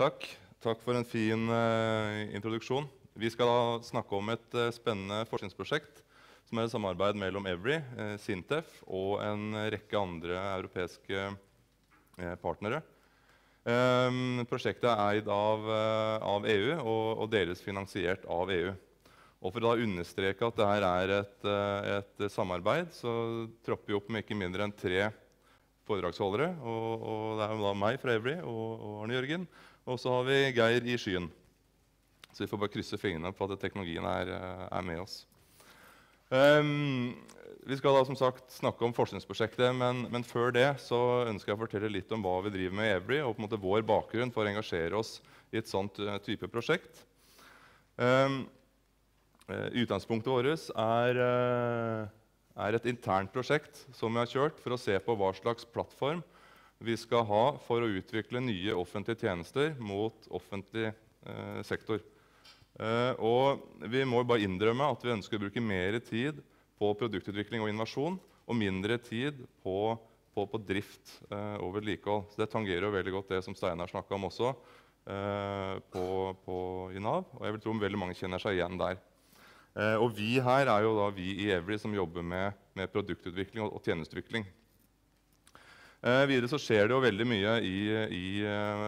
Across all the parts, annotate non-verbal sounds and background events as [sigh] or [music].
Takk. Takk for en fin uh, introduksjon. Vi skal da snakke om et uh, spennende forskningsprosjekt som er et samarbeid mellom Every, uh, Sintef og en rekke andre europeiske partnere. Um, prosjektet er eid av, av EU og, og, deles finansiert av EU. Og For å understreke at dette er et, et samarbeid, så tropper vi opp med ikke mindre enn tre foredragsholdere. Og, og, det er meg fra Every og, og Arne Jørgen. Og så har vi Geir i skyen. Så vi får bare krysse fingrene på at teknologien er, eh, er med oss. Um, vi skal da som sagt snakke om forskningsprosjektet, men, men, før det så ønsker jeg å fortelle litt om hva vi driver med i Every, og på en måte vår bakgrunn for å engasjere oss i et sånt uh, type prosjekt. Um, utgangspunktet vårt er er et internt prosjekt som vi har kjørt for å se på hva slags plattform vi skal ha for å utvikle nye offentlige tjenester mot offentlig eh, sektor. Eh, og vi må bare innrømme at vi ønsker å bruke mer tid på produktutvikling og innovasjon og mindre tid på, på, på drift eh, og vedlikehold. Så det tangerer jo veldig godt det som Steinar snakka om også eh, på, på, i Nav. Og jeg vil tro veldig mange kjenner seg igjen der. Eh, og vi her er jo da vi i Every som jobber med, med produktutvikling og, og tjenesteutvikling. Eh, videre så skjer det jo veldig mye i, i eh,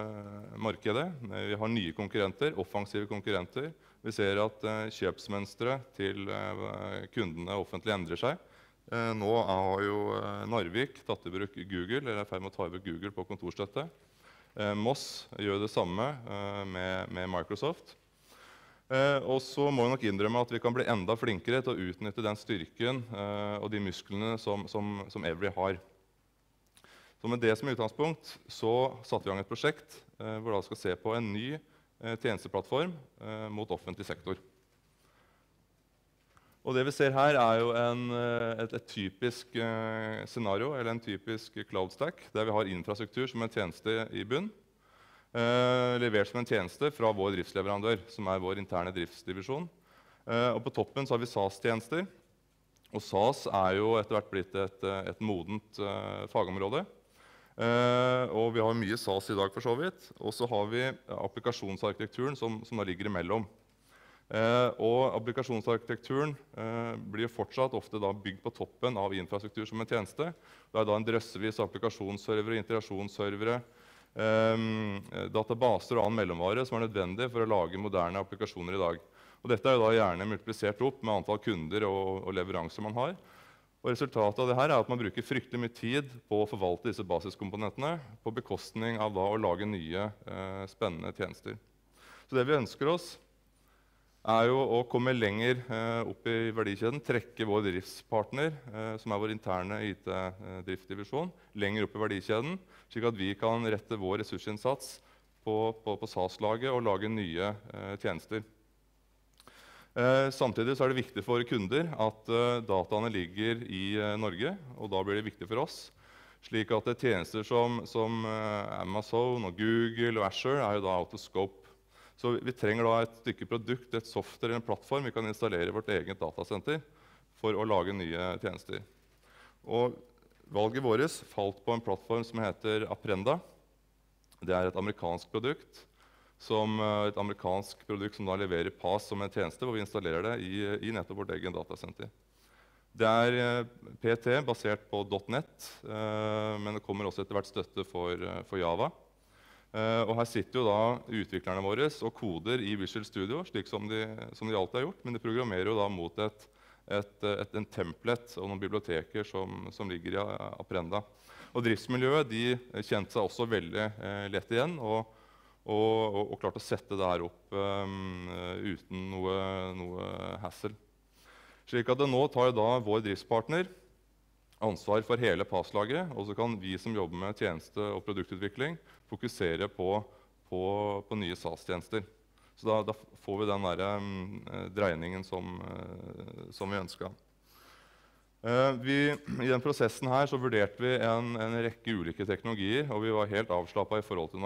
markedet. Eh, vi har nye konkurrenter, offensive konkurrenter. Vi ser at eh, kjøpsmønsteret til eh, kundene offentlig endrer seg. nå har jo Narvik tatt i bruk Google, eller er i ferd med å ta i bruk Google på kontorstøtte. Moss gjør det samme med, med Microsoft. Eh, og så må vi nok innrømme at vi kan bli enda flinkere til å utnytte den styrken eh, og de musklene som, som, som Every har. Så Med det som utgangspunkt så satte vi i gang et prosjekt eh, hvor vi skal se på en ny eh, tjenesteplattform eh, mot offentlig sektor. Og det vi ser her, er jo en, eh, et, et, typisk scenario, eller en typisk cloud stack, der vi har infrastruktur som en tjeneste i bunn. Eh, levert som en tjeneste fra vår driftsleverandør, som er vår interne driftsdivisjon. Eh, og på toppen så har vi SAS-tjenester. Og SAS er jo etter hvert blitt et, eh, et modent fagområde. Uh, og vi har mye SAS i dag, for så vidt. Og så har vi applikasjonsarkitekturen som, som da ligger imellom. Uh, og applikasjonsarkitekturen blir fortsatt ofte bygd på toppen av infrastruktur som en tjeneste. Det er da en drøssevis applikasjonsservere, integrasjonsservere, um, databaser og annen mellomvare som er nødvendig for å lage moderne applikasjoner i dag. Og dette er gjerne multiplisert opp med antall kunder og, og leveranser man har. Og Resultatet av det her er at man bruker fryktelig mye tid på å forvalte disse basiskomponentene på bekostning av da å lage nye, eh, spennende tjenester. Så det vi ønsker oss, er jo å komme lenger eh, opp i verdikjeden. Trekke vår driftspartner, eh, som er vår interne IT-driftsdivisjon, lenger opp i verdikjeden, slik at vi kan rette vår ressursinnsats på, på, på SAS-laget og lage nye eh, tjenester. Eh, samtidig er det viktig for kunder at eh, dataene ligger i eh, Norge. og Da blir det viktig for oss. Slik at tjenester som, som Amazon, og Google og Asher er jo da out of scope så vi trenger da et stykke produkt, et software, eller en plattform vi kan installere i vårt eget datasenter for å lage nye tjenester. Og valget vårt falt på en plattform som heter Aprenda. Det er et amerikansk produkt som, eh, et amerikansk produkt som da leverer PAS som en tjeneste, hvor vi installerer det i, i nettopp vårt eget datasenter. Det er eh, PT basert på .net, eh, men det kommer også etter hvert støtte for, for Java. Og Her sitter jo da utviklerne våre og koder i Visual Studio, slik som de, som de alltid har gjort, men de programmerer jo da mot et, et, et, en template og noen biblioteker som, som ligger i Aprenda. Og Driftsmiljøet de kjente seg også veldig lett igjen og, og, og, og, klart å sette det her opp um, uten noe, noe hassle. Slik at nå tar da vår driftspartner ansvar for hele passlaget, og så kan vi som jobber med tjeneste- og produktutvikling, fokusere på, på, på nye SAS-tjenester. Så da, da, får vi den der, um, dreiningen som, uh, som vi ønska. Uh, I den prosessen her så vurderte vi en, en, rekke ulike teknologier. og Vi var helt avslappa i forhold til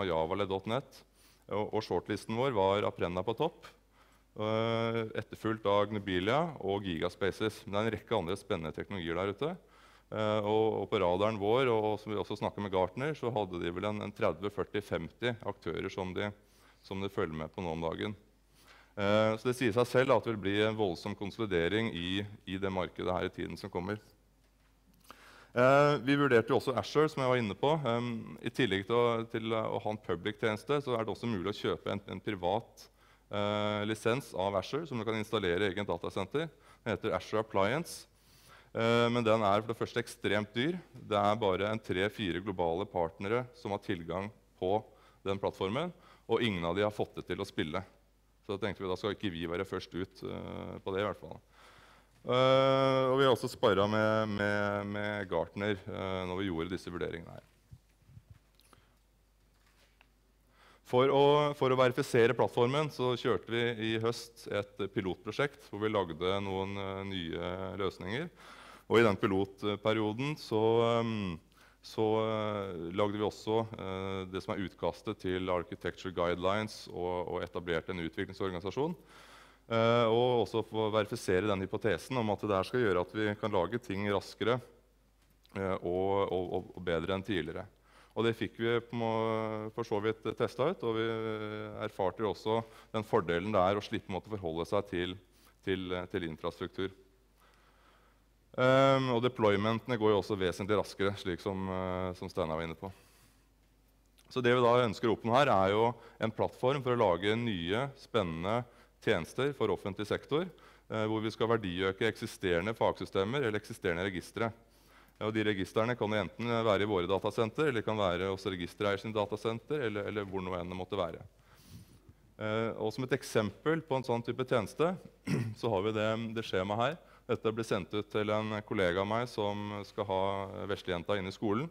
.net. Og, og, shortlisten vår var Aprenna på topp. Uh, etterfulgt av Gnubilia og Gigaspaces. Men det er en rekke andre spennende teknologier der ute. Uh, og, og, på radaren vår og, som vi også med Gartner, så hadde de vel en, en 30-40-50 aktører som de, som de følger med på nå om dagen. Eh, så det sier seg selv at det vil bli en voldsom konsolidering i, i det markedet her i tiden som kommer. Eh, vi vurderte jo også Asher, som jeg var inne på. I tillegg til å, til å ha en public-tjeneste så er det også mulig å kjøpe en, en privat eh, lisens av Asher, som du kan installere i egen datasenter. Den heter Asher Appliance. Men den er for det første ekstremt dyr. Det er bare tre-fire globale partnere som har tilgang på den plattformen, og ingen av de har fått det til å spille. Så da tenkte vi da skal ikke vi være først ut uh, på det. i hvert fall. Uh, og vi har også sparra med, med, med, Gartner uh, når vi gjorde disse vurderingene her. For å, for å, verifisere plattformen så kjørte vi i høst et pilotprosjekt hvor vi lagde noen nye løsninger. Og i den pilotperioden så um, så uh, lagde vi også uh, det som er utkastet til Architecture Guidelines og, og etablerte en utviklingsorganisasjon. Uh, og også få verifisere den hypotesen om at det skal gjøre at vi kan lage ting raskere og, og, og, bedre enn tidligere. Og det fikk vi for så vidt testa ut, og vi erfarte også den fordelen det er å slippe å forholde seg til, til, til infrastruktur. Um, og deploymentene går jo også vesentlig raskere, slik som, uh, som Steinar var inne på. Så det vi da ønsker å oppnå her, er jo en plattform for å lage nye, spennende tjenester for offentlig sektor, uh, hvor vi skal verdiøke eksisterende fagsystemer eller eksisterende registre. Og de registrene kan enten være i våre datasenter eller kan være hos registereier sin datasenter, eller, eller hvor noe enn det måtte være. Uh, og Som et eksempel på en sånn type tjeneste [clears throat] så har vi det, det skjemaet her. Dette ble sendt ut til en kollega av meg som skal ha veslejenta inn i skolen.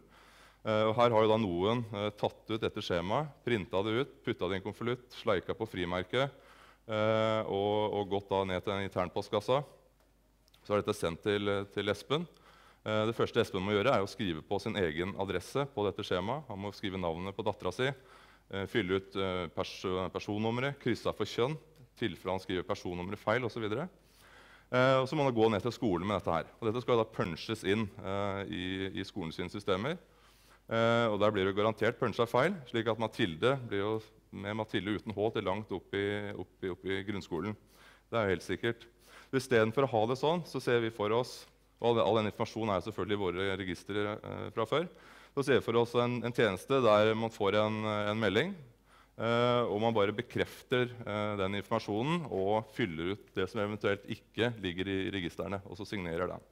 Uh, og her har jo da noen uh, tatt ut dette skjemaet, printa det ut, putta det i en konvolutt, sleika på frimerket uh, og, og, gått da ned til den internpostkassa. Så er dette sendt til, til Espen. det første Espen må gjøre, er å skrive på sin egen adresse på dette skjemaet. Han må skrive navnet på dattera si, fylle ut pers personnummeret, krysse av for kjønn, tilfelle han skriver personnummeret feil osv. Eh, og så må man gå ned til skolen med dette. her. Og dette skal da punches inn eh, i, i skolens systemer. Eh, og der blir det garantert puncha feil, slik at Mathilde blir jo med Mathilde uten H til langt opp i, opp, i, opp i, grunnskolen. Det er helt sikkert. Istedenfor å ha det sånn, så ser vi for oss og all, den informasjonen er selvfølgelig i våre registre eh, fra før. Så ser vi for oss en, en tjeneste der man får en, en melding og man bare bekrefter uh, den informasjonen og fyller ut det som eventuelt ikke ligger i registrene. Og så signerer den.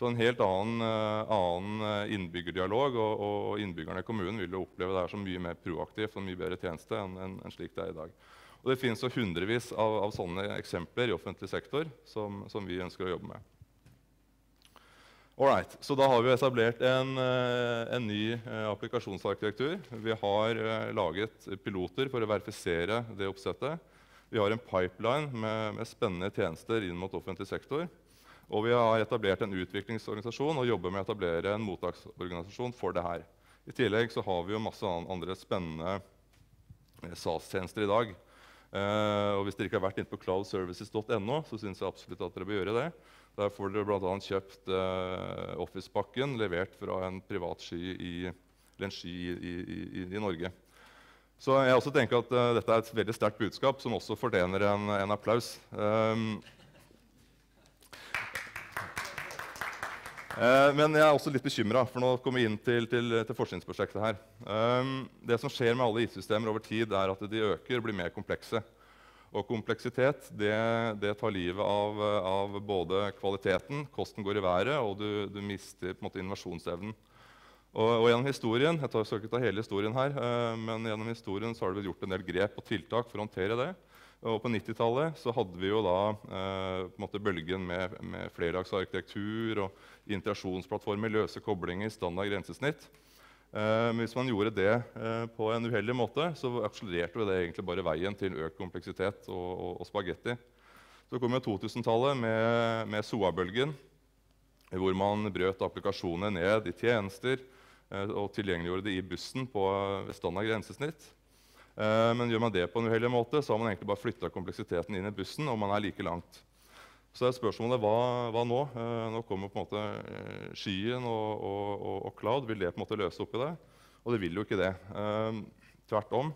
Så en helt annen, uh, annen innbyggerdialog, og, og, innbyggerne i kommunen vil jo oppleve det her som mye mer proaktivt og mye bedre tjeneste enn en, en slik det er i dag. Og det finnes jo hundrevis av, av, sånne eksempler i offentlig sektor som, som vi ønsker å jobbe med. Alright, så Da har vi etablert en, eh, en ny eh, applikasjonsarkitektur. Vi har eh, laget piloter for å verifisere det oppsettet. Vi har en pipeline med, med, spennende tjenester inn mot offentlig sektor. Og vi har etablert en utviklingsorganisasjon og jobber med å etablere en mottaksorganisasjon for det her. I tillegg så har vi jo masse andre spennende SAS-tjenester i dag. Uh, og Hvis dere ikke har vært inne på cloudservices.no, så syns jeg absolutt at dere bør gjøre det. Der får dere bl.a. kjøpt eh, Office-pakken levert fra en privat sky i, sky i, i, i, Norge. Så jeg også tenker at uh, dette er et veldig sterkt budskap som også fortjener en, en applaus. Um, uh, men jeg er også litt bekymra, for nå kommer vi inn til, til, til forskningsprosjektet her. Um, det som skjer med alle IT-systemer over tid, er at de øker og blir mer komplekse. Og kompleksitet det, det tar livet av, av, både kvaliteten, kosten går i været, og du, du mister på en måte, innovasjonsevnen. Og, og, gjennom historien jeg tar, skal ikke ta hele historien her, eh, men gjennom historien så har det blitt gjort en del grep og tiltak for å håndtere det. Og på 90-tallet hadde vi jo da på en måte bølgen med, med flerdagsarkitektur og integrasjonsplattformer, løse koblinger, standard grensesnitt. Eh, men hvis man gjorde det eh, på en uheldig måte, så akselererte det egentlig bare veien til økt kompleksitet og, og, og spagetti. Så kom 2000-tallet med, med SOA-bølgen, hvor man brøt applikasjonene ned i tjenester eh, og tilgjengeliggjorde det i bussen på standard grensesnitt. Men gjør man det på en uheldig måte, så har man egentlig bare flytta kompleksiteten inn i bussen, og man er like langt. Så er spørsmålet hva, hva nå? Eh, nå kommer på en måte eh, skyen og, og, og, og, cloud. Vil det på en måte løse opp i det? Og det vil jo ikke det. Eh, tvert om.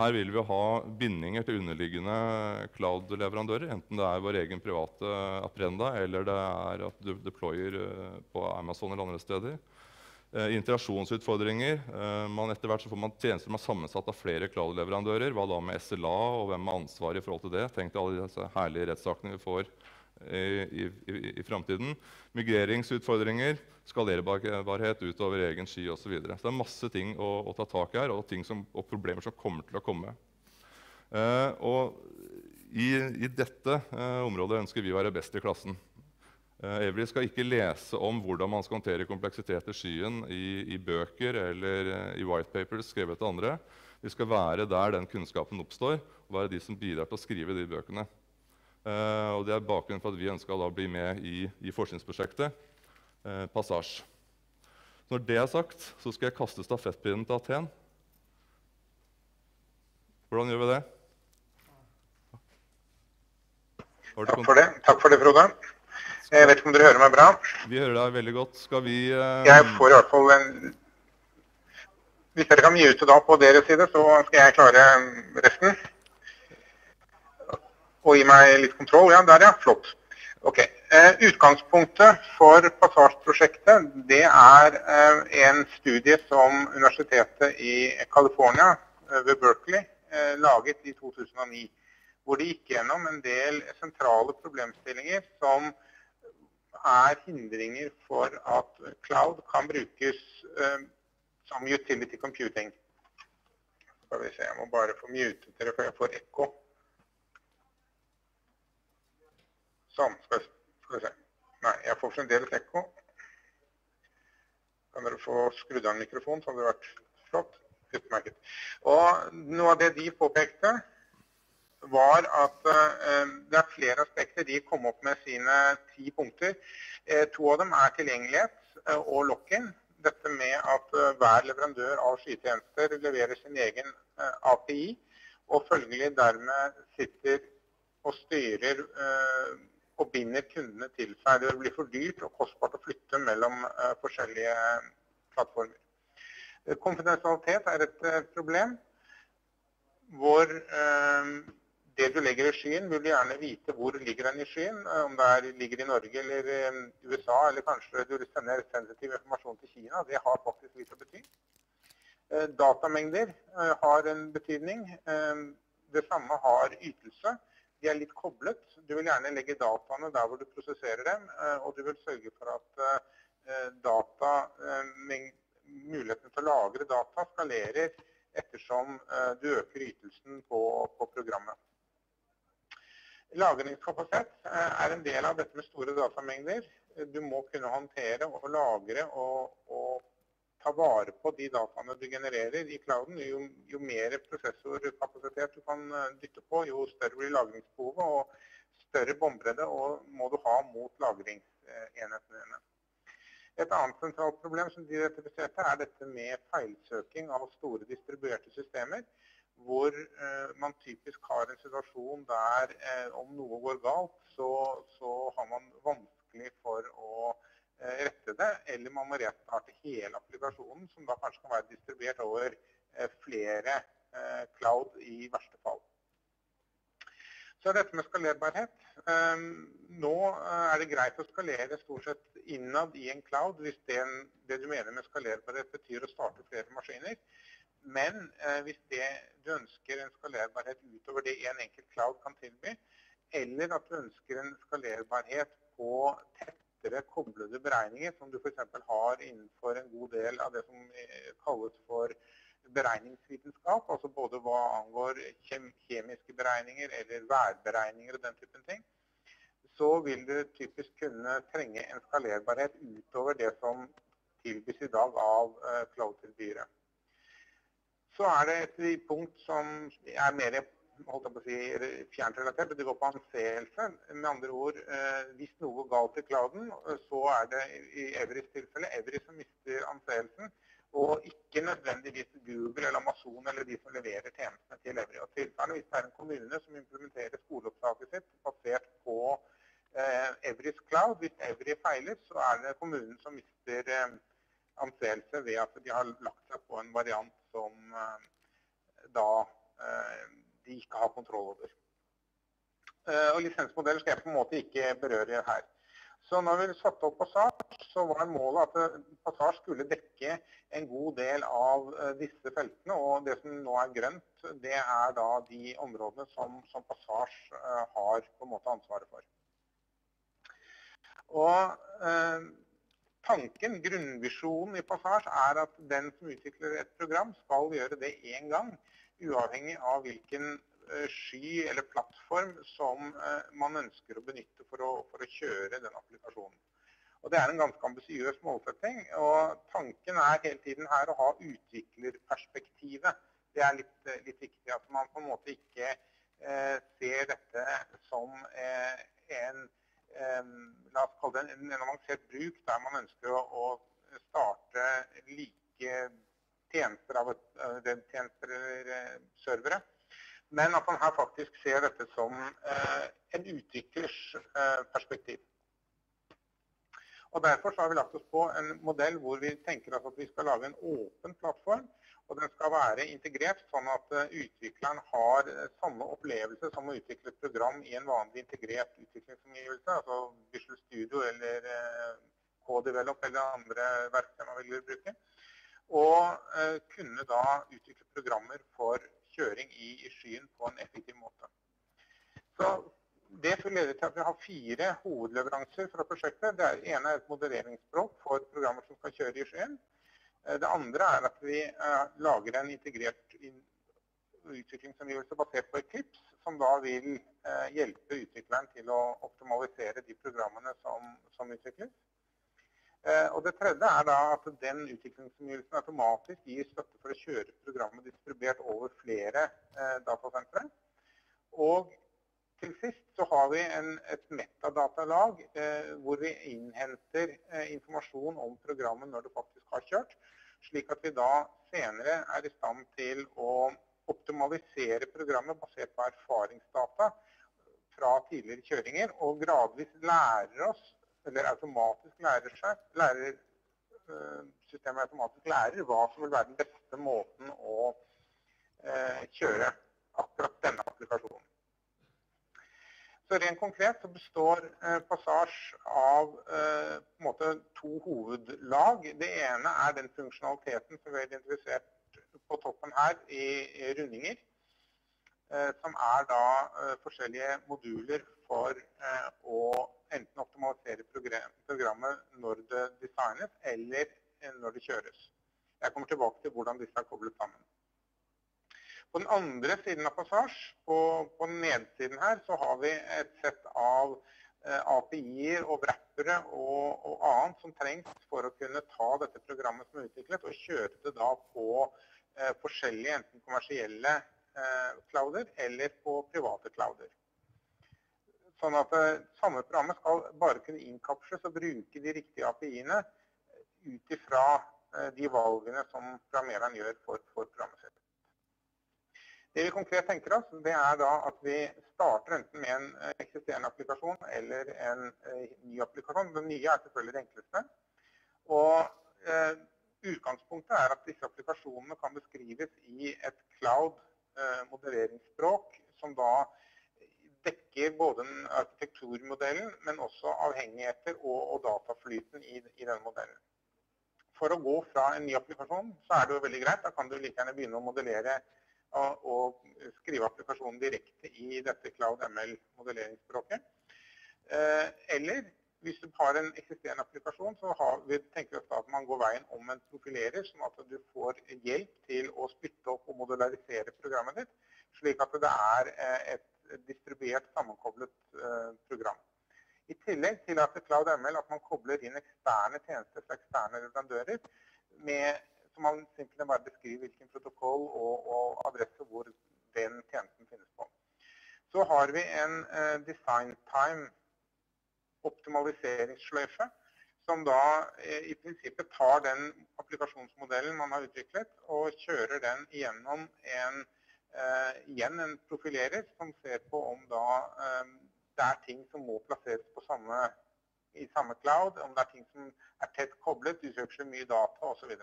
Her vil vi ha bindinger til underliggende cloud-leverandører, enten det er vår egen private Aprenda eller det er at du deployer eh, på Amazon eller andre steder. Eh, interaksjonsutfordringer. Eh, etter hvert får man tjenester som er sammensatt av flere cloud-leverandører. Hva da med SLA, og hvem har ansvaret i forhold til det? Tenk deg alle disse herlige rettssakene vi får i, i, i framtiden. Migreringsutfordringer, skalerbarhet utover egen sky osv. Så, så det er masse ting å, å ta tak i her, og, som, og, problemer som kommer til å komme. Eh, og i, i dette eh, området ønsker vi å være best i klassen. Eh, Evry skal ikke lese om hvordan man skal håndtere kompleksitet i skyen i, i bøker eller eh, i whitepapers skrevet til andre. Vi skal være der den kunnskapen oppstår, og være de som bidrar til å skrive de bøkene. Uh, og Det er bakgrunnen for at vi ønska å bli med i, i forskningsprosjektet Passage. Passasje. Når det er sagt, så skal jeg kaste stafettpinnen til Aten. Hvordan gjør vi det? Takk for det, Takk for det Frode. Jeg vet ikke om dere hører meg bra? Vi hører deg veldig godt. Skal vi uh... Jeg får i hvert fall en Hvis dere kan mute da på deres side, så skal jeg klare resten og gi meg litt kontroll. Ja, der ja. Flott. Ok. Eh, utgangspunktet for Passasjeprosjektet det er eh, en studie som universitetet i California eh, ved Berkeley eh, laget i 2009. Hvor de gikk gjennom en del sentrale problemstillinger som er hindringer for at cloud kan brukes eh, som utility computing. Skal vi se, Jeg må bare få mutet dere, for jeg får ekko. Sånn. Skal, vi se. Nei, jeg får fremdeles ekko. Kan dere få skrudd av mikrofonen, så hadde det vært flott. Utmerket. Og noe av det de påpekte, var at uh, det er flere aspekter. De kom opp med sine ti punkter. Uh, to av dem er tilgjengelighet uh, og lock-in. Dette med at hver leverandør av skytjenester leverer sin egen API, og følgelig dermed sitter og styrer og binder kundene til seg. Det blir for dyrt og kostbart å flytte mellom uh, forskjellige plattformer. Uh, konfidensialitet er et problem hvor det du legger i skyen, vil du gjerne vite hvor ligger den i skyen. Om det er, ligger i Norge eller USA, eller kanskje du sender sensitiv informasjon til Kina. Det har faktisk litt å bety. Datamengder har en betydning. Det samme har ytelse de er litt koblet. Du vil gjerne legge dataene der hvor du prosesserer dem, eh, og du vil sørge for at eh, data, eh, muligheten til å lagre data skalerer ettersom du øker ytelsen på, på programmet. Lagringskapasitet er en del av dette med store datamengder. Du må kunne håndtere og lagre og, ta vare på de dataene du genererer i clouden. Jo, jo mer prosessorkapasitet du kan eh, dytte på, jo større blir lagringsbehovet. Og større bombredde må du ha mot lagringsenhetene dine. Et annet sentralt problem som de identifiserte, er dette med feilsøking av store distribuerte systemer. Hvor eh, man typisk har en situasjon der eh, om noe går galt, så, så har man vanskelig for å Eh, rette det, eller man må restarte hele applikasjonen, som da kanskje kan være distribuert over eh, flere eh, cloud i verste fall. Så dette med skalerbarhet. Nå er det greit å skalere stort sett innad i en cloud hvis det, du mener med skalerbarhet betyr å starte flere maskiner. Men hvis du ønsker en skalerbarhet utover det en enkelt cloud kan tilby, eller at du ønsker en skalerbarhet på tett tettere koblede beregninger, som du f.eks. har innenfor en god del av det som eh, kalles for beregningsvitenskap, altså både hva angår kjemiske beregninger eller værberegninger og den typen ting, så vil du typisk kunne trenge en skalerbarhet utover det som tilbys i dag av uh, cloud-tilbydere. Så er det et punkt som er mer holdt jeg på å si, fjernrelatert, det går på anseelse. Med andre ord, eh, hvis noe går galt i clouden, så er det i Everys tilfelle Every som mister anseelsen, og ikke nødvendigvis Google eller Amazon eller de som leverer tjenestene til Every. Og tilsvarende hvis det er en kommune som implementerer skoleopptaket sitt basert på eh, Everys cloud, hvis Every feiler, så er det kommunen som mister eh, anseelse ved at de har lagt seg på en variant som da de ikke har kontroll over. Og Lisensmodellen skal jeg på en måte ikke berøre her. Så når vi satte opp Passage, så var målet at Passage skulle dekke en god del av disse feltene. Og det som nå er grønt, det er da de områdene som, som Passage har på en måte ansvaret for. Og eh, tanken, grunnvisjonen i Passage, er at den som utvikler et program, skal gjøre det én gang. Uavhengig av hvilken Eh, sky eller plattform som eh, man ønsker å benytte for å, for å kjøre den applikasjonen. Og Det er en ganske ambisiøs målsetting. og Tanken er hele tiden her å ha utviklerperspektivet. Det er litt, eh, litt viktig. At man på en måte ikke eh, ser dette som eh, en eh, la oss kalle det en, en avansert bruk der man ønsker å, å starte like tjenester av et, tjenester eller servere men at man her faktisk ser dette som eh, en utviklers eh, perspektiv. Og Derfor har vi lagt oss på en modell hvor vi tenker at vi skal lage en åpen plattform. og Den skal være integrert, sånn at eh, utvikleren har samme opplevelse som å utvikle et program i en vanlig integrert utviklingsomgivelse, altså Visual Studio eller K-Develop eller andre verktøy man vil bruke. Og kunne da utvikle programmer for kjøring i, skyen på en effektiv måte. Så det leder til at vi har fire hovedleveranser fra prosjektet. Det ene er et modereringsspråk for programmer som skal kjøre i skyen. Eh, det andre er at vi uh, lager en integrert utviklingsomgivelse basert på Eclipse, som da vil hjelpe utvikleren til å optimalisere de programmene som, som utvikles. Eh, og Det tredje er da at den utviklingsomgivelsen automatisk gir støtte for å kjøre programmet distribuert over flere eh, datasentre. Og til sist så har vi en, et metadatalag eh, hvor vi innhenter informasjon om programmet når det faktisk har kjørt, slik at vi da senere er i stand til å optimalisere programmet basert på erfaringsdata fra tidligere kjøringer, og gradvis lærer oss eller automatisk lærer seg, lærer, eh, systemet automatisk lærer hva som vil være den beste måten å eh, kjøre akkurat denne applikasjonen. Så Rent konkret så består eh, Passage av eh, måte, to hovedlag. Det ene er den funksjonaliteten som vi har identifisert på toppen her i, rundinger. Som er da forskjellige moduler for å enten optimalisere programmet når det designes, eller eh, når det kjøres. Jeg kommer tilbake til hvordan disse er koblet sammen. På den andre siden av Passage, på, på nedsiden her, så har vi et sett av eh, API-er og wrappere og, annet som trengs for å kunne ta dette programmet som er utviklet, og kjøre det da på eh, forskjellige enten kommersielle eh, clouder eller på private clouder. Sånn at eh, samme programmet skal bare kunne innkapsles og bruke de riktige API-ene ut ifra eh, de valgene som programmereren gjør for, for programmet sitt. Det vi konkret tenker oss, det er da at vi starter enten med en eh, eksisterende applikasjon eller en ny applikasjon. Den nye er selvfølgelig det enkleste. Og eh, Utgangspunktet er at disse applikasjonene kan beskrives i et cloud eh, modereringsspråk som da dekker både arkitekturmodellen, men også avhengigheter og, og dataflyten i, i denne modellen. For å gå fra en ny applikasjon, så er det jo veldig greit. Da kan du like gjerne begynne å modellere og, og skrive applikasjonen direkte i dette Cloud ML-modelleringsspråket. Eh, eller hvis du har en eksisterende applikasjon, så har, vi tenker vi at man går veien om en profilerer, sånn at du får hjelp til å spytte opp og modularisere programmet ditt, slik at det er eh, distribuert, sammenkoblet eh, program. I tillegg til at Cloud ML at man kobler inn eksterne tjenester fra eksterne leverandører, med, så man simpelthen bare beskriver hvilken protokoll og, og adresse hvor den tjenesten finnes på. Så har vi en eh, design time optimaliseringssløyfe, som da eh, i prinsippet tar den applikasjonsmodellen man har utviklet, og kjører den gjennom en igjen en profilerer som ser på om da um, det er ting som må plasseres på samme, i samme cloud, om det er ting som er tett koblet, utsøker mye data osv.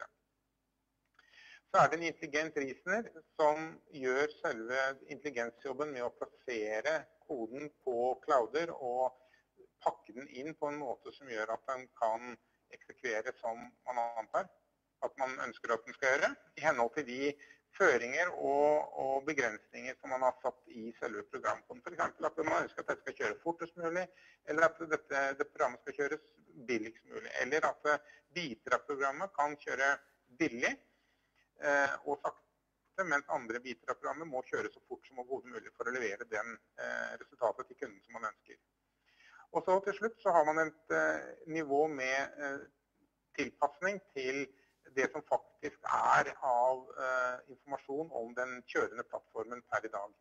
så er det en intelligent reasoner som gjør selve intelligensjobben med å plassere koden på clouder og pakke den inn på en måte som gjør at den kan eksekvere som man antar at man ønsker at den skal gjøre, i henhold til de føringer og, og begrensninger som man har satt i selve programkoden. F.eks. at man ønsker at dette skal kjøre fortest mulig, eller at dette, det programmet skal kjøres billigst mulig. Eller at biter av programmet kan kjøre billig eh, og sakte, mens andre biter av programmet må kjøre så fort som overhodet mulig for å levere den eh, resultatet til kunden som man ønsker. Og så til slutt så har man et eh, nivå med eh, tilpasning til det som faktisk er av uh, informasjon om den kjørende plattformen per i dag.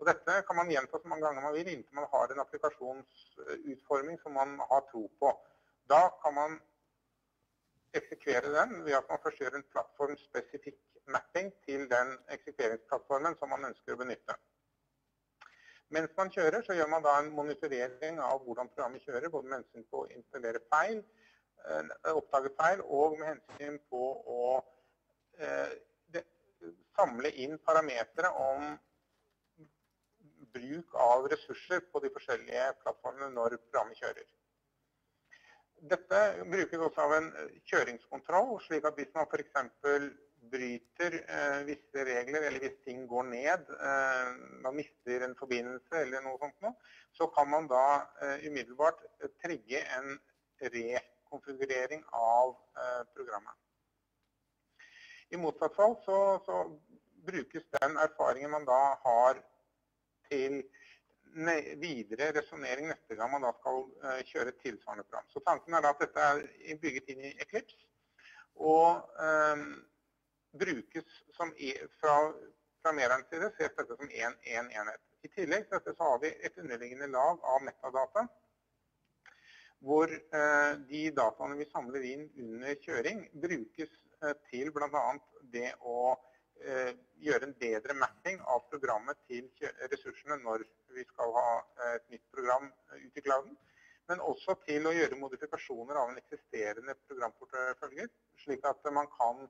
Og dette kan man gjenta så mange ganger man vil inntil man har en applikasjonsutforming som man har tro på. Da kan man eksekvere den ved at man først gjør en plattformspesifikk mapping til den eksekveringsplattformen som man ønsker å benytte. Mens man kjører, så gjør man da en monitorering av hvordan programmet kjører, både med hensyn til å installere feil, Eh, oppdage feil, og med hensyn på å eh, samle inn parametere om bruk av ressurser på de forskjellige plattformene når programmet kjører. Dette brukes også av en kjøringskontroll, slik at hvis man f.eks. bryter eh, visse regler, eller hvis ting går ned, eh, man mister en forbindelse eller noe sånt, noe, så kan man da eh, umiddelbart trigge en re konfigurering av eh, programmet. I motsatt fall så, så, brukes den erfaringen man da har til videre resonnering neste gang man da skal uh, kjøre et tilsvarende program. Så tanken er at dette er bygget inn i Eclipse og eh, brukes som e fra programmererens side ses dette som én en, en enhet. I tillegg til dette så har vi et underliggende lag av metadata hvor eh, de dataene vi samler inn under kjøring, brukes eh, til bl.a. det å eh, gjøre en bedre mapping av programmet til ressursene når vi skal ha et nytt program ut i clouden. Men også til å gjøre modifikasjoner av en eksisterende programportefølje, slik at man kan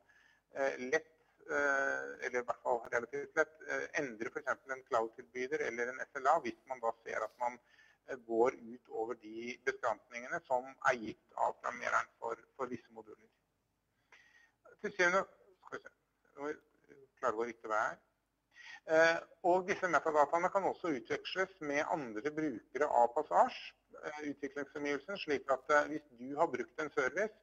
lett, eller i hvert fall relativt lett, endre f.eks. en cloud-tilbyder eller en SLA hvis man da ser at man går ut over de begrensningene som er gitt av programmereren for, for visse moduler. Til syvende skal vi se, Nå klarer vi å rytte hver. Eh, og disse metadataene kan også utveksles med andre brukere av Passage, eh, utviklingsomgivelsen, slik at eh, hvis du har brukt en service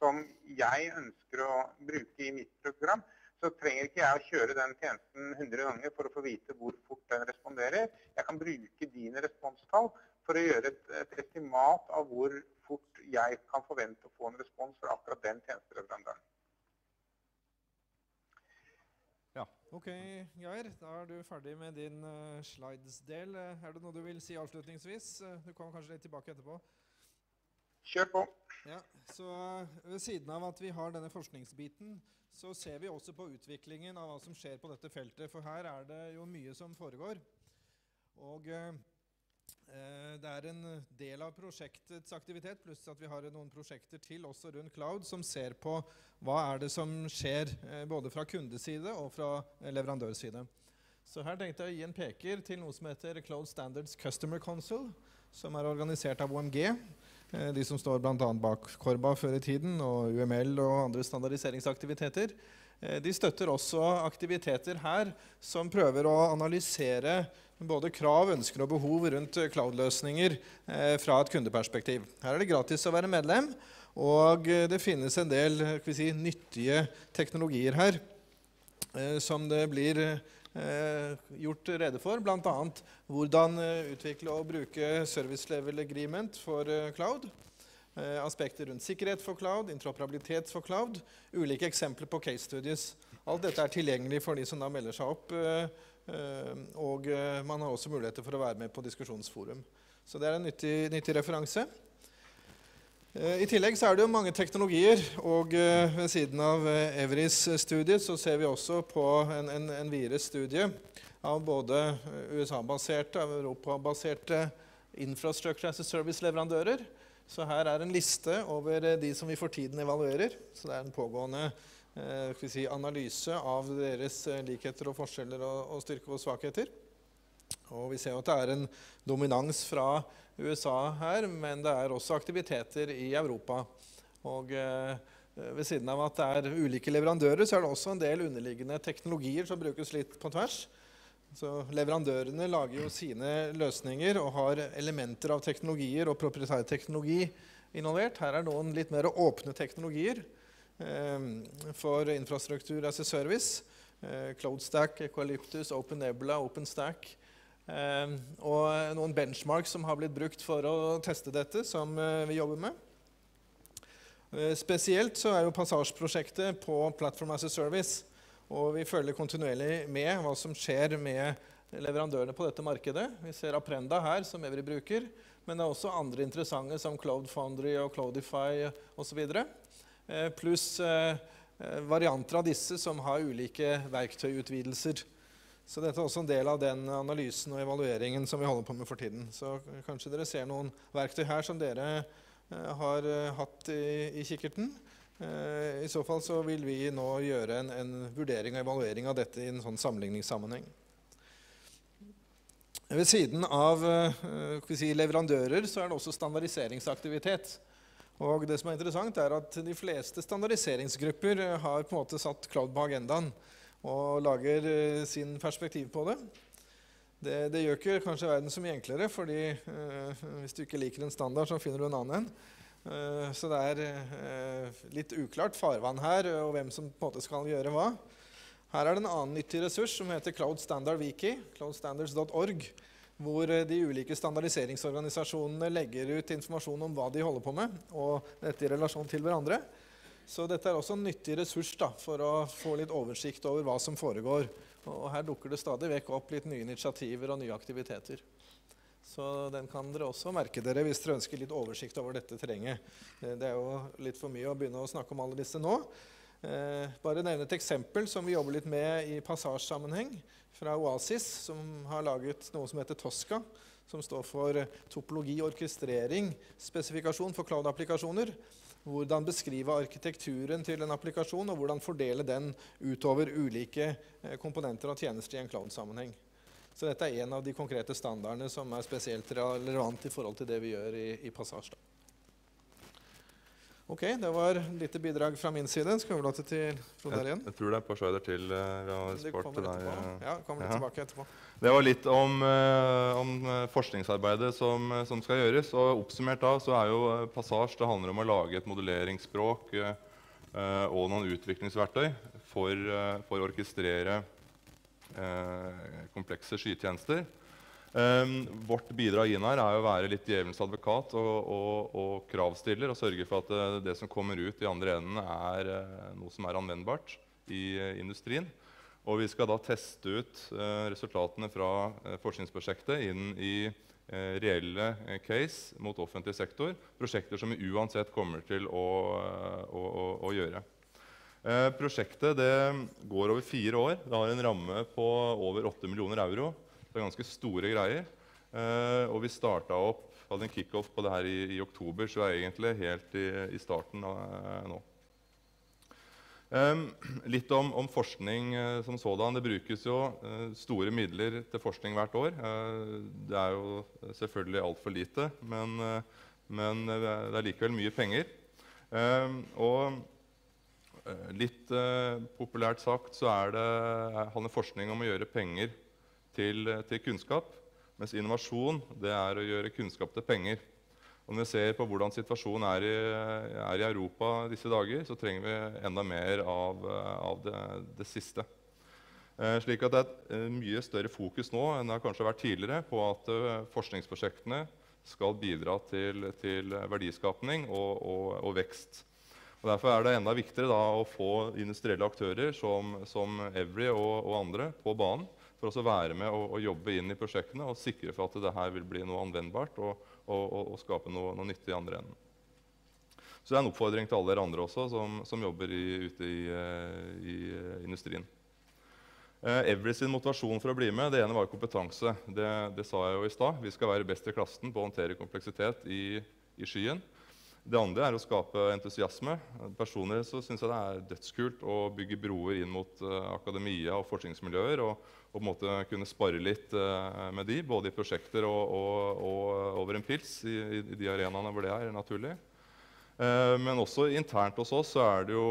som jeg ønsker å bruke i mitt program, så trenger ikke jeg å kjøre den tjenesten 100 ganger for å få vite hvor fort den responderer. Jeg kan bruke dine responstall for å gjøre et, et, estimat av hvor fort jeg kan forvente å få en respons fra akkurat den tjenesteleverandøren. Ja, ok, Geir. Da er du ferdig med din uh, slides-del. Er det noe du vil si avslutningsvis? Du kommer kanskje litt tilbake etterpå. Kjør på. Ja, så uh, Ved siden av at vi har denne forskningsbiten, så ser vi også på utviklingen av hva som skjer på dette feltet. For her er det jo mye som foregår. Og... Eh, det er en del av prosjektets aktivitet, pluss at vi har noen prosjekter til også rundt cloud, som ser på hva er det som skjer eh, både fra kundeside og fra leverandørside. Så her tenkte jeg å gi en peker til noe som heter Cloud Standards Customer Council, som er organisert av OMG. Eh, de som står bl.a. bak Korba før i tiden, og UML og andre standardiseringsaktiviteter. De støtter også aktiviteter her som prøver å analysere både krav, ønsker og behov rundt cloud-løsninger eh, fra et kundeperspektiv. Her er det gratis å være medlem, og eh, det finnes en del si, nyttige teknologier her eh, som det blir eh, gjort rede for, bl.a. hvordan eh, utvikle og bruke service level agreement for eh, cloud. aspekter rundt sikkerhet for cloud, interoperabilitet for cloud, ulike eksempler på case studies. Alt dette er tilgjengelig for de som da melder seg opp Eh, og eh, man har også muligheter for å være med på diskusjonsforum. Så det er en nyttig, nyttig referanse. Eh, I tillegg så er det jo mange teknologier, og ved siden av Everis-studiet så ser vi også på en, en, en videre studie av både USA-baserte og europabaserte infrastructure as a service-leverandører. Så her er en liste over de som vi for tiden evaluerer. Så det er en pågående eh, si, analyse av deres eh, likheter og forskjeller og, og styrker og svakheter. Og vi ser jo at det er en dominans fra USA her, men det er også aktiviteter i Europa. Og eh, ved siden av at det er ulike leverandører, så er det også en del underliggende teknologier som brukes litt på tvers. Så Leverandørene lager jo sine løsninger og har elementer av teknologier og proprietær teknologi involvert. Her er noen litt mer åpne teknologier eh, for infrastruktur as a service. Eh, CloudStack, Equalyptus, OpenEbla, OpenStack. Eh, og noen benchmarks som har blitt brukt for å teste dette, som eh, vi jobber med. Eh, spesielt så er jo Passasjeprosjektet på Platform as a Service og vi følger kontinuerlig med hva som skjer med leverandørene på dette markedet. Vi ser Aprenda her, som Evry bruker. Men det er også andre interessante, som Cloud Foundry og Cloudify osv. Eh, pluss varianter av disse som har ulike verktøyutvidelser. Så dette er også en del av den analysen og evalueringen som vi holder på med for tiden. Så kanskje dere ser noen verktøy her som dere eh, har eh, hatt i, i kikkerten. Eh, I så fall så vil vi nå gjøre en, en vurdering og evaluering av dette i en sånn sammenligningssammenheng. Ved siden av uh, si, leverandører så er det også standardiseringsaktivitet. Og det som er interessant er at De fleste standardiseringsgrupper eh, har på en måte satt cloud på agendaen og lager uh, sin perspektiv på det. det. Det, gjør ikke kanskje verden så mye enklere, fordi uh, hvis du ikke liker en standard, så finner du en annen en. Eh, så det er eh, litt uklart farvann her, og hvem som på en måte skal gjøre hva. Her er det en annen nyttig ressurs som heter Cloud Standard Wiki, cloudstandards.org, hvor eh, de ulike standardiseringsorganisasjonene legger ut informasjon om hva de holder på med, og dette i relasjon til hverandre. Så dette er også en nyttig ressurs da, for å få litt oversikt over hva som foregår. Og her dukker det stadig vekk opp litt nye initiativer og nye aktiviteter. Så den kan dere også merke dere hvis dere ønsker litt oversikt over dette terrenget. Det er jo litt for mye å begynne å snakke om alle disse nå. Eh, bare nevne et eksempel som vi jobber litt med i passasjesammenheng, fra Oasis, som har laget noe som heter Tosca, som står for topologi, orkestrering, spesifikasjon for cloud-applikasjoner. Hvordan beskrive arkitekturen til en applikasjon, og hvordan fordele den utover ulike eh, komponenter og tjenester i en cloud-sammenheng. Så dette er en av de konkrete standardene som er spesielt relevant i forhold til det vi gjør i, i Passasje. Ok, Det var et lite bidrag fra min side. Skal vi overlate til Frode igjen? Jeg, tror det er et par slider til uh, vi har spart til deg. Ja, kommer litt ja. tilbake etterpå. Det var litt om, uh, om forskningsarbeidet som, som, skal gjøres. og Oppsummert da, så er jo Passasje det handler om å lage et modelleringsspråk uh, og noen utviklingsverktøy for, for å orkestrere Eh, komplekse skytjenester. Um, vårt bidrag inn her er å være litt djevelens advokat og, og, og, kravstiller og sørge for at det, det, som kommer ut i andre enden, er uh, noe som er anvendbart i uh, industrien. Og vi skal da teste ut resultatene fra forskningsprosjektet inn i reelle case mot offentlig sektor. Prosjekter som vi uansett kommer til å, å, å, å gjøre. Eh, prosjektet går over fire år. Det har en ramme på over 8 millioner euro. Det er ganske store greier. Eh, og vi starta opp, hadde en kickoff på det her i, i, oktober, så er egentlig helt i, i starten eh, nå. Um, litt om, om forskning uh, som sådan. Det brukes jo uh, store midler til forskning hvert år. Uh, det er jo selvfølgelig altfor lite, men, men det er likevel mye penger. Og litt populært sagt så er det, handler forskning om å gjøre penger til, til, kunnskap. Mens innovasjon det er å gjøre kunnskap til penger. Og når vi ser på hvordan situasjonen er i, er i Europa disse dager, så trenger vi enda mer av, av det, det, siste. Eh, slik at det er et eh, mye større fokus nå enn det har kanskje vært tidligere på at eh, forskningsprosjektene skal bidra til, til verdiskapning og, og, og vekst. Og Derfor er det enda viktigere da, å få industrielle aktører som, som Evry og, og, andre på banen for å være med og, og, jobbe inn i prosjektene og sikre for at det her vil bli noe anvendbart og, og skape noe, noe nyttig i andre enden. Så det er en oppfordring til alle dere andre også som, som jobber i, ute i, eh, i, eh, industrien. Eh, sin motivasjon for å bli med det ene var kompetanse. Det, det sa jeg jo i stad. Vi skal være best i klassen på å håndtere kompleksitet i, i skyen. Det andre er å skape entusiasme. Personlig så syns jeg det er dødskult å bygge broer inn mot uh, akademia og forskningsmiljøer. Og, og, på en måte kunne spare litt uh, med de, både i prosjekter og, og, og over en pils i, i, de arenaene hvor det er naturlig. Men også internt hos oss så er det jo,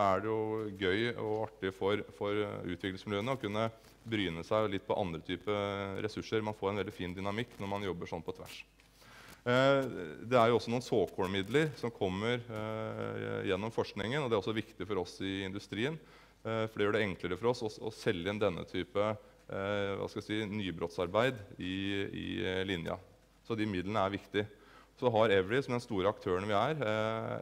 er det jo gøy og artig for, for utviklingsmiljøene å kunne bryne seg litt på andre typer ressurser. Man får en veldig fin dynamikk når man jobber sånn på tvers. Eh, det er jo også noen såkornmidler som kommer eh, gjennom forskningen. og Det er også viktig for oss i industrien. Eh, for det gjør det enklere for oss å, selge inn denne type si, nybrottsarbeid i, i linja. Så de midlene er viktige. Så har Every, som den store aktøren vi er,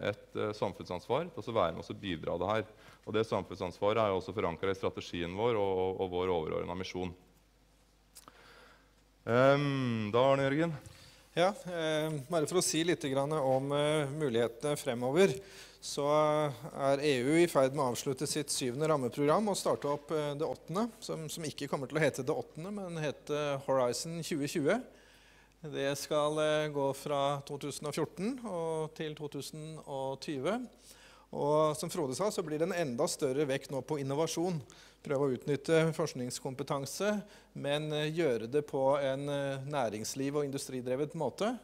et samfunnsansvar til å være med oss og bidra det her. Og det samfunnsansvaret er også forankra i strategien vår og, og, vår overordna misjon. Um, da, Arne Jørgen? Ja, eh, Bare for å si litt om eh, mulighetene fremover, så er EU i ferd med å avslutte sitt syvende rammeprogram og starte opp eh, det åttende, som, som, ikke kommer til å hete det åttende, men hete Horizon 2020. Det skal gå fra 2014 til 2020. Og som Frode sa, så blir det en enda større vekt nå på innovasjon prøve å utnytte forskningskompetanse, men eh, gjøre det på en eh, næringsliv- og industridrevet måte.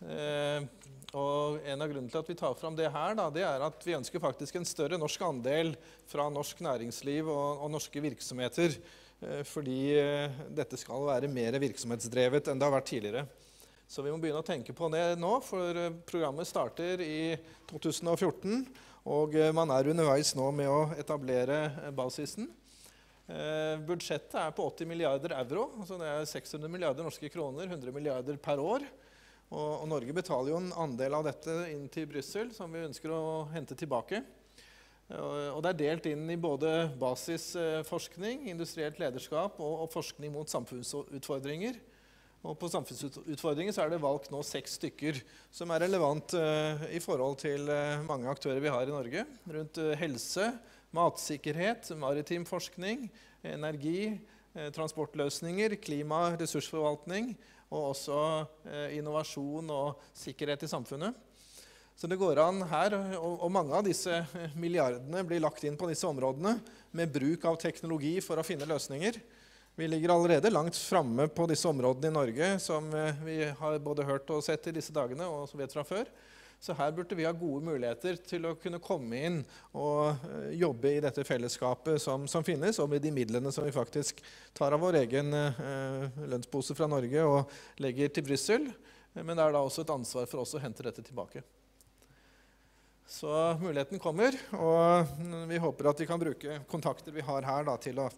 Eh, og En av grunnene til at vi tar fram det her, da, det er at vi ønsker faktisk en større norsk andel fra norsk næringsliv og, og norske virksomheter. Fordi dette skal være mer virksomhetsdrevet enn det har vært tidligere. Så vi må begynne å tenke på det nå, for programmet starter i 2014. Og man er underveis nå med å etablere basisen. Eh, budsjettet er på 80 milliarder euro. altså Det er 600 milliarder norske kroner, 100 milliarder per år. Og, og Norge betaler jo en andel av dette inn til Brussel, som vi ønsker å hente tilbake. Og, det er delt inn i både basisforskning, industrielt lederskap og, og forskning mot samfunnsutfordringer. Og på samfunnsutfordringer så er det valgt nå seks stykker som er relevant uh, i forhold til uh, mange aktører vi har i Norge. Rundt uh, helse, matsikkerhet, maritim forskning, energi, eh, transportløsninger, klima, ressursforvaltning og også eh, innovasjon og sikkerhet i samfunnet. Så det går an her, og, mange av disse eh, milliardene blir lagt inn på disse områdene med bruk av teknologi for å finne løsninger. Vi ligger allerede langt framme på disse områdene i Norge, som vi har både hørt og sett i disse dagene og som vet fra før. Så her burde vi ha gode muligheter til å kunne komme inn og uh, jobbe i dette fellesskapet som, som, finnes, og med de midlene som vi faktisk tar av vår egen uh, lønnspose fra Norge og legger til Brussel. Men det er da også et ansvar for oss å hente dette tilbake. Så muligheten kommer, og vi håper at vi kan bruke kontakter vi har her, da, til å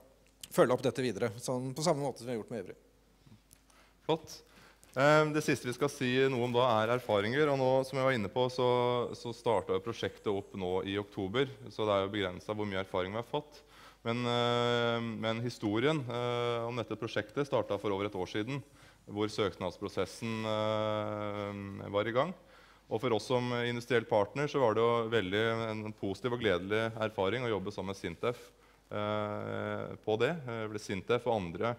følge opp dette videre. Sånn, på samme måte som vi har gjort med Evry. Flott. Ehm, det siste vi skal si noe om da, er erfaringer. og nå, som jeg var inne på, Så, så starta prosjektet opp nå i oktober, så det er jo begrensa hvor mye erfaring vi har fått. Men, ehm, men historien eh, om dette prosjektet starta for over et år siden, hvor søknadsprosessen eh, var i gang. Og For oss som industriell partner så var det jo veldig en positiv og gledelig erfaring å jobbe sammen med Sintef eh, på det. Sintef og andre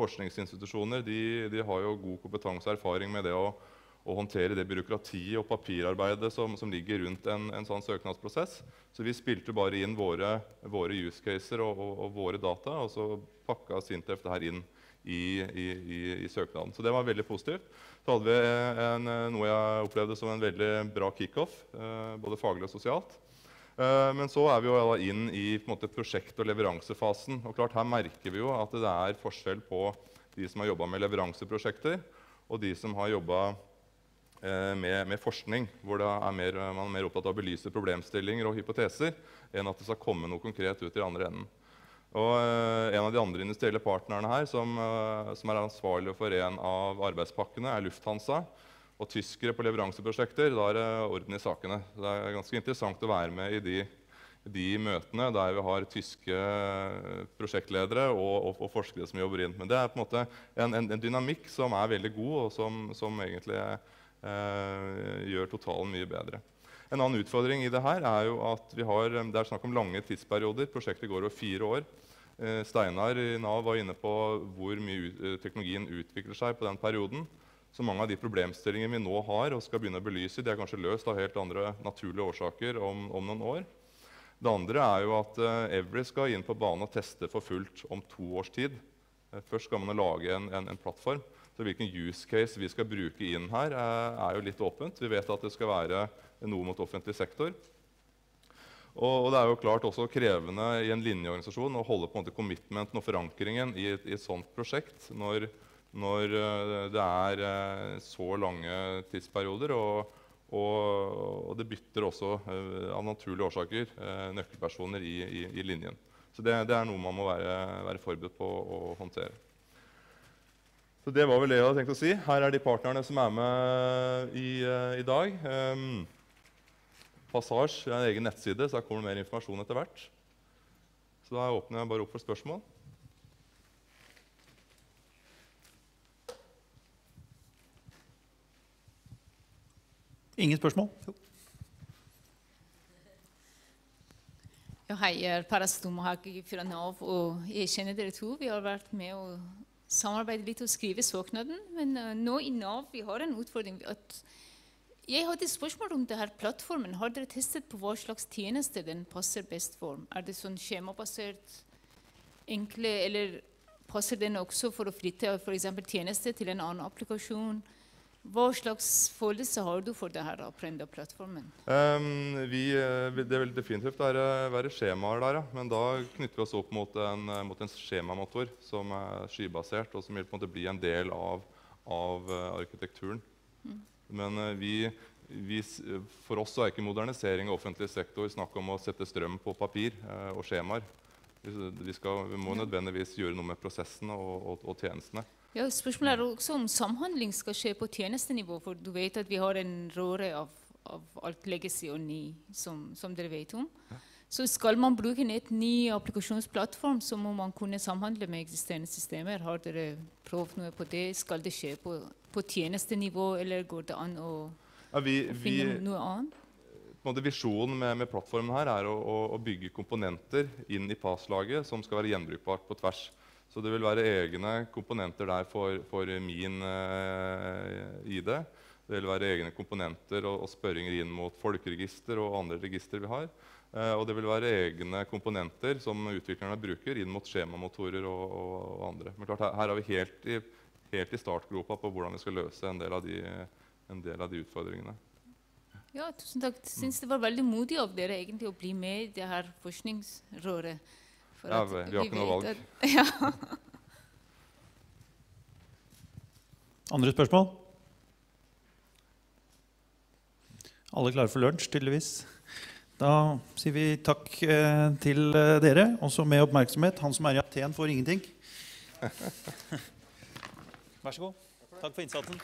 forskningsinstitusjoner de, de, har jo god kompetanse og erfaring med det å, å håndtere det byråkratiet og papirarbeidet som, som ligger rundt en, en, sånn søknadsprosess. Så vi spilte bare inn våre, våre use caser og, og, og, våre data, og så pakka Sintef det her inn i, i, i, søknaden. Så det var veldig positivt. Så hadde vi en, noe jeg opplevde som en veldig bra kickoff, eh, både faglig og sosialt. Eh, men så er vi jo inn i måte, prosjekt- og leveransefasen. Og klart Her merker vi jo at det er forskjell på de som har jobba med leveranseprosjekter, og de som har jobba eh, med, med, forskning, hvor mer, man er mer opptatt av å belyse problemstillinger og hypoteser enn at det skal komme noe konkret ut i andre enden. Og eh, En av de andre industrielle partnerne her som, som er ansvarlig for en av arbeidspakkene, er Lufthansa og tyskere på leveranseprosjekter, da er det orden i sakene. Det er ganske interessant å være med i de, de møtene der vi har tyske prosjektledere og, og, og, forskere som jobber inn. Men det er på en måte en, en, en dynamikk som er veldig god, og som, som egentlig eh, gjør totalen mye bedre. En annen utfordring i det her er jo at vi har, det er snakk om lange tidsperioder. Prosjektet går over fire år. Eh, Steinar i Nav var inne på hvor mye teknologien utvikler seg på den perioden. Så mange av de problemstillingene vi nå har og skal begynne å belyse, de er kanskje løst av helt andre naturlige årsaker om, om noen år. Det andre er jo at uh, Every skal inn på banen og teste for fullt om to års tid. Uh, først skal man lage en, en, en, plattform. Så hvilken use case vi skal bruke inn her, uh, er jo litt åpent. Vi vet at det skal være noe mot offentlig sektor. Og, og det er jo klart også krevende i en linjeorganisasjon å holde på en måte commitmenten og forankringen i et, i et sånt prosjekt når når eh, det er eh, så lange tidsperioder. Og, og, og det bytter også eh, av naturlige årsaker nøkkelpersoner i, i, i linjen. Så det, det, er noe man må være, være, forberedt på å håndtere. Så det var vel det jeg hadde tenkt å si. Her er de partnerne som er med i, i dag. Um, Passage er en egen nettside, så der kommer det mer informasjon etter hvert. Så da åpner jeg bare opp for spørsmål. Ingen spørsmål? Jo. Ja, hei, jeg er Paras Domahagi fra Nav, og jeg kjenner dere to. Vi har vært med å samarbeide litt og skrive søknaden. Men uh, nå i Nav vi har en utfordring. at jeg hadde spørsmål om denne plattformen. Har dere testet på hva slags tjeneste den passer best for? Er det sånn skjemabasert, enkle, eller passer den også for å flytte f.eks. tjeneste til en annen applikasjon? Hva slags følelse har du for denne Aprenda-plattformen? Um, eh, det vil definitivt være, være, skjemaer der, ja. Men da knytter vi oss opp mot en, eh, mot en skjemamotor som er skybasert, og som vil på en måte bli en del av, av uh, arkitekturen. Mm. Men vi, vi, for oss er ikke modernisering av offentlig sektor snakk om å sette strøm på papir og skjemaer. Vi, skal, vi må nødvendigvis gjøre noe med prosessene og, og, og tjenestene. Ja, Spørsmålet er også om samhandling skal skje på tjenestenivå. For du vet at vi har en råre av, av alt legacy og ny, som, som dere vet om. Ja. Så skal man bruke en ny applikasjonsplattform, så må man kunne samhandle med eksisterende systemer. Har dere prøvd noe på det? Skal det skje på, på tjenestenivå, eller går det an å, ja, vi, å finne vi, noe annet? Visjonen med, med, plattformen her er å, å, å bygge komponenter inn i PAS-laget som skal være gjenbrukbart på tvers. Så det vil være egne komponenter der for, for min eh, ID. Det vil være egne komponenter og, og, spørringer inn mot folkeregister og andre register vi har. Eh, og det vil være egne komponenter som utviklerne bruker inn mot skjemamotorer og, og, og andre. Men klart, her, her, er vi helt i, helt i, startgropa på hvordan vi skal løse en del av de, del av de utfordringene. Ja, tusen takk. Jeg syns det var veldig modig av dere egentlig å bli med i det her forskningsrådet. Ja, vi, vi har ikke noe valg. At, [laughs] ja. Andre spørsmål? Alle klare for lunsj, tydeligvis. Da sier vi takk eh, til eh, dere, også med oppmerksomhet. Han som er i Aten, får ingenting. [laughs] Vær så god. Takk for innsatsen.